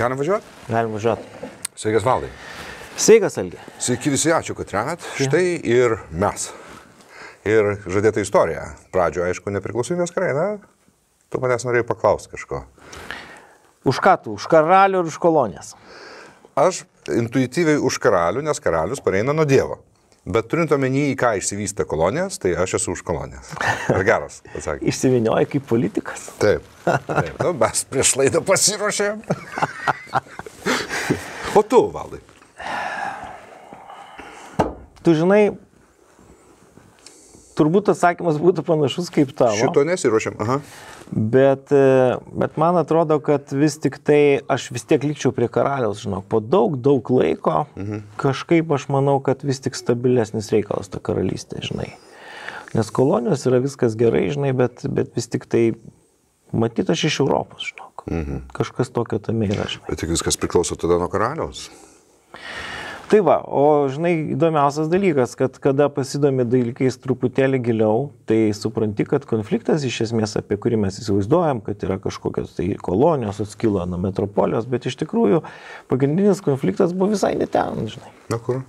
Galim važiuoti? Galim važiuoti. Sveikas valdai. Sveikas, Algi. Sveiki visi, ačiū, kad remat. Štai ir mes. Ir žadėta istorija. Pradžio, aišku, nepriklausomybės karai, na, tu manęs norėjai paklausti kažko. Už ką tu? Už karalių ir už kolonijas. Aš intuityviai už karalių, nes karalius pareina nuo Dievo. Bet turint omeny, į ką išsivystė kolonijas, tai aš esu už kolonijas. Ar geras atsakymas? Išsivinioja kaip politikas. Taip. Taip. Nu, mes prieš laidą pasiruošėm. o tu, valdai. Tu žinai, turbūt atsakymas būtų panašus kaip tavo. Šito nesiruošėm. Aha. Bet, e, bet man atrodo, kad vis tik tai aš vis tiek likčiau prie karaliaus, žinok, po daug, daug laiko mhm. kažkaip aš manau, kad vis tik stabilesnis reikalas ta karalystė, žinai. Nes kolonijos yra viskas gerai, žinai, bet, bet vis tik tai matyt aš iš Europos, žinok. Mhm. Kažkas tokio tame yra, žinai. Bet tik viskas priklauso tada nuo karaliaus. Tai va, o žinai, įdomiausias dalykas, kad kada pasidomi dalykais truputėlį giliau, tai supranti, kad konfliktas iš esmės, apie kurį mes įsivaizduojam, kad yra kažkokios tai kolonijos atskilo nuo metropolijos, bet iš tikrųjų pagrindinis konfliktas buvo visai ne ten, žinai. Na kur?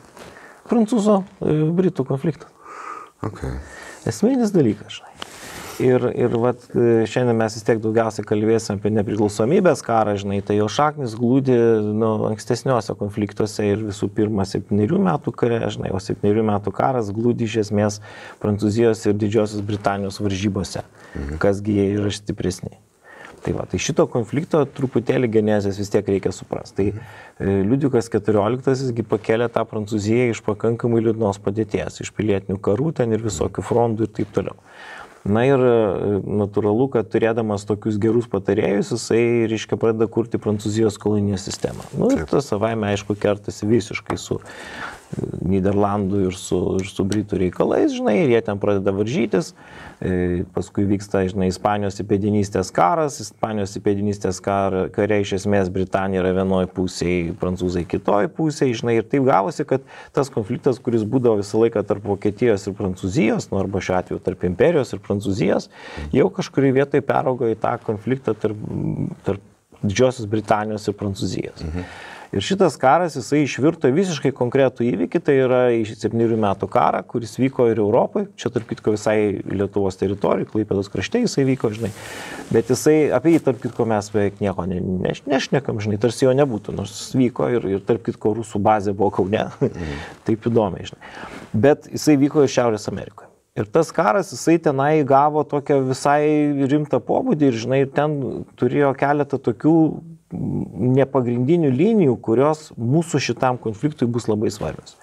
Prancūzo, e, britų konfliktas. Okay. Esminis dalykas, žinai. Ir, ir vat, e, šiandien mes vis tiek daugiausiai kalbėsim apie nepriklausomybės karą, žinai, tai jo šaknis glūdi nu, ankstesniuose konfliktuose ir visų pirma septyniarių metų kare, žinai, o septyniarių metų karas glūdi iš esmės Prancūzijos ir Didžiosios Britanijos varžybose, mhm. kasgi jie yra stipresni. Tai, va, tai šito konflikto truputėlį genezės vis tiek reikia suprasti. Tai e, Liudikas XIV pakėlė tą Prancūziją iš pakankamai liūdnos padėties, iš pilietinių karų ten ir visokių frontų ir taip toliau. Na ir e, natūralu, kad turėdamas tokius gerus patarėjus, jisai, reiškia, pradeda kurti Prancūzijos kolonijų sistemą. Na nu, ir tas savaime, aišku, kertasi visiškai su Niderlandų ir su, ir su Britų reikalais, žinai, ir jie ten pradeda varžytis. E, paskui vyksta, žinai, Ispanijos įpėdinystės karas. Ispanijos įpėdinystės kar, kare iš esmės Britanija yra vienoje pusėje, prancūzai kitoje pusėje, žinai, ir taip gavosi, kad tas konfliktas, kuris būdavo visą laiką tarp Vokietijos ir Prancūzijos, nu, arba šiuo atveju tarp imperijos ir Prancūzijos, jau kažkurį vietoj peraugo į tą konfliktą tarp, tarp Didžiosios Britanijos ir Prancūzijos. Mhm. Ir šitas karas, jisai išvirto visiškai konkretų įvykį, tai yra iš 7 metų karą, kuris vyko ir Europai, čia tarp kitko visai Lietuvos teritorijai, Klaipėdos krašte jisai vyko, žinai. Bet jisai, apie jį tarp kitko mes beveik nieko ne, ne, nešnekam, žinai, tarsi jo nebūtų, nors vyko ir, ir tarp kitko rusų bazė buvo Kaune. Mhm. Taip įdomiai, žinai. Bet jisai vyko ir Šiaurės Amerikoje. Ir tas karas, jisai tenai gavo tokią visai rimtą pobūdį ir, žinai, ten turėjo keletą tokių nepagrindinių linijų, kurios mūsų šitam konfliktui bus labai svarbios.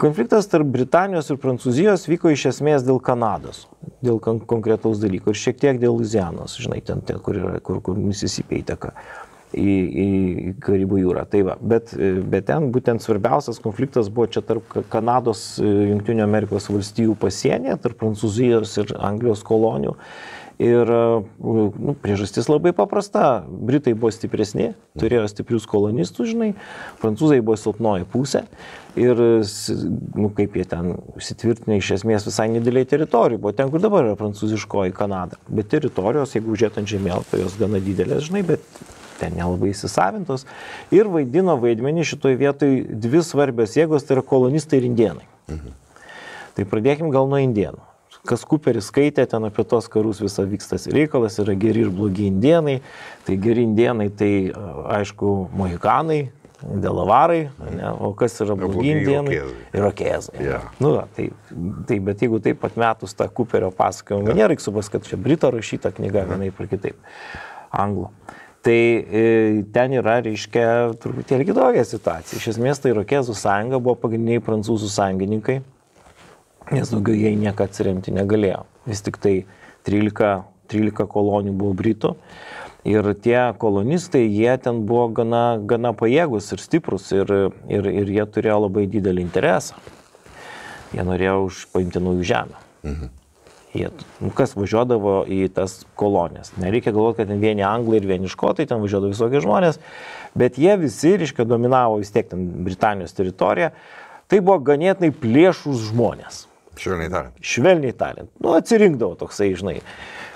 Konfliktas tarp Britanijos ir Prancūzijos vyko iš esmės dėl Kanados, dėl kon konkretaus dalyko ir šiek tiek dėl Luzianos, žinai, ten, ten kur, yra, kur, kur Mississippi įteka į, į Karibų jūrą. Tai va, bet, bet ten būtent svarbiausias konfliktas buvo čia tarp Kanados, Junktinių Amerikos valstijų pasienyje, tarp Prancūzijos ir Anglijos kolonijų. Ir nu, priežastis labai paprasta. Britai buvo stipresni, turėjo stiprius kolonistus, žinai, prancūzai buvo silpnoji pusė. Ir, nu, kaip jie ten įsitvirtinę iš esmės visai nedėliai teritorijų, buvo ten, kur dabar yra prancūziškoji Kanada. Bet teritorijos, jeigu žiūrėt ant žemėlapio, jos gana didelės, žinai, bet ten nelabai įsisavintos. Ir vaidino vaidmenį šitoje vietoje dvi svarbios jėgos, tai yra kolonistai ir indienai. Mhm. Tai pradėkim gal nuo indienų kas Cooperis skaitė ten apie tos karus visą vykstas reikalas, yra geri ir blogi indienai. Tai geri indienai, tai aišku, mohikanai, delavarai, ne? o kas yra blogi indienai? Irokėzai. Yeah. Nu, tai, tai, bet jeigu taip pat metus tą Cooperio pasakojimą, yeah. nėra supras, kad čia Brito rašyta knyga vienaip ir kitaip, anglų. Tai e, ten yra, reiškia, truputėlį kitokia situacija. Iš esmės, tai Irokėzų sąjunga buvo pagrindiniai prancūzų sąjungininkai nes daugiau jie nieką atsiremti negalėjo. Vis tik tai 13, 13 kolonijų buvo Britų. Ir tie kolonistai, jie ten buvo gana, gana pajėgus ir stiprus ir, ir, ir jie turėjo labai didelį interesą. Jie norėjo užpaimti naujų žemę. Mhm. Jie, nu, kas važiuodavo į tas kolonijas. Nereikia galvoti, kad ten vieni anglai ir vieni škotai, ten važiuodavo visokie žmonės, bet jie visi, reiškia, dominavo vis tiek ten Britanijos teritoriją. Tai buvo ganėtinai plėšus žmonės Švelniai tariant. Švelniai tariant. Nu, atsirinkdavo toksai, žinai,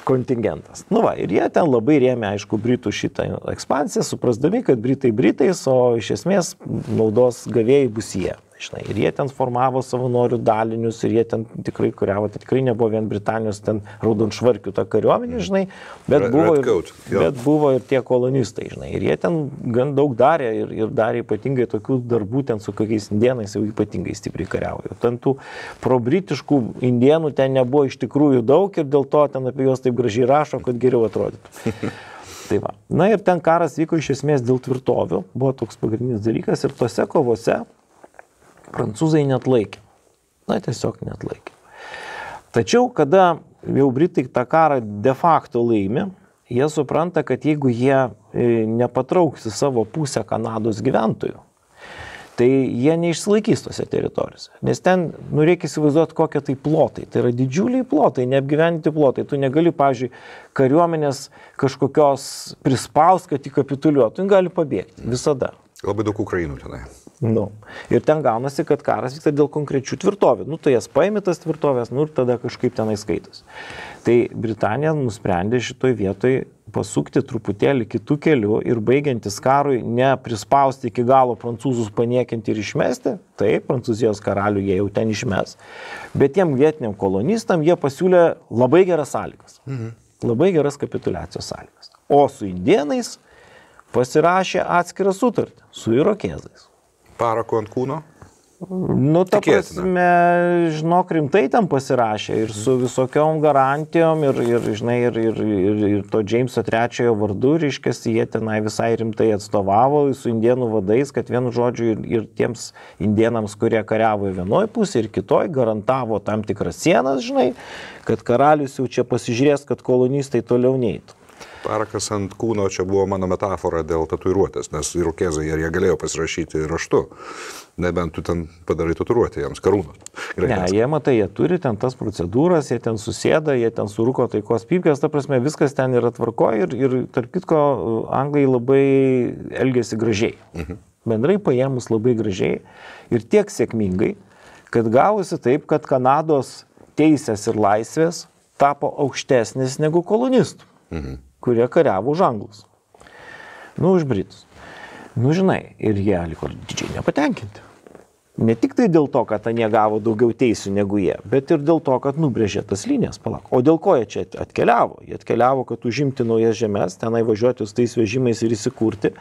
kontingentas. Nu va, ir jie ten labai rėmė, aišku, Britų šitą ekspansiją, suprasdami, kad Britai Britais, o iš esmės naudos gavėjai bus jie. Žinai, ir jie ten formavo savanorių dalinius, ir jie ten tikrai kuriavo, tai tikrai nebuvo vien Britanijos ten raudonšvarkių ta kariuomenė, žinai, bet, buvo, Coat, ir, jo. bet buvo ir tie kolonistai, žinai, ir jie ten gan daug darė ir, ir darė ypatingai tokių darbų ten su kokiais indienais jau ypatingai stipriai kariavo. Jau Ten tų probritiškų indienų ten nebuvo iš tikrųjų daug ir dėl to ten apie juos taip gražiai rašo, kad geriau atrodytų. Tai va. Na ir ten karas vyko iš esmės dėl tvirtovių, buvo toks pagrindinis dalykas ir tose kovose prancūzai net laikė. Na tiesiog net laikė. Tačiau, kada jau Britai tą karą de facto laimi, jie supranta, kad jeigu jie e, nepatrauks į savo pusę Kanados gyventojų, tai jie neišsilaikys tose teritorijose. Nes ten, nu, reikia įsivaizduoti, kokie tai plotai. Tai yra didžiuliai plotai, neapgyventi plotai. Tu negali, pavyzdžiui, kariuomenės kažkokios prispaus, kad jį kapituliuotų, jis gali pabėgti. Visada. Labai daug Ukrainų tenai. Nu. Ir ten gaunasi, kad karas vyksta dėl konkrečių tvirtovių. Nu, tai jas paėmė tas tvirtovės, nu ir tada kažkaip tenai skaitos. Tai Britanija nusprendė šitoj vietoj pasukti truputėlį kitų kelių ir baigiantis karui neprispausti iki galo prancūzus paniekinti ir išmesti. Taip, prancūzijos karalių jie jau ten išmes. Bet tiem vietiniam kolonistam jie pasiūlė labai geras sąlygas. Mhm. Labai geras kapitulacijos sąlygas. O su indienais pasirašė atskirą sutartį su irokėzais. Parako ant kūno. Nu, ta Tikėtina. prasme, žinok, rimtai tam pasirašė ir su visokiom garantijom ir, ir žinai, ir, ir, ir, ir to Jameso trečiojo vardu, reiškia, jie tenai visai rimtai atstovavo su indienų vadais, kad vienu žodžiu ir, ir tiems indienams, kurie kariavo vienoje pusėje ir kitoje, garantavo tam tikras sienas, žinai, kad karalius jau čia pasižiūrės, kad kolonistai toliau neitų. Parakas ant kūno čia buvo mano metafora dėl tatuiruotės, nes irokezai ir jie galėjo pasirašyti raštu, nebent tu ten padarai tatuiruotę jiems karūną. Ne, jie matai, jie turi ten tas procedūras, jie ten susėda, jie ten surūko taikos pypkės, ta prasme, viskas ten yra tvarko ir, ir tarp kitko, anglai labai elgėsi gražiai. Mhm. Bendrai paėmus labai gražiai ir tiek sėkmingai, kad gavosi taip, kad Kanados teisės ir laisvės tapo aukštesnis negu kolonistų, mhm. Kurie kariavo už anglus. Nu, už britus. Nu, žinai, ir jie liko didžiai nepatenkinti. Ne tik tai dėl to, kad anie gavo daugiau teisų negu jie, bet ir dėl to, kad nubrėžė tas linijas. Palak. O dėl ko jie čia atkeliavo? Jie atkeliavo, kad užimti naujas žemės, tenai važiuoti su tais vežimais ir įsikurti.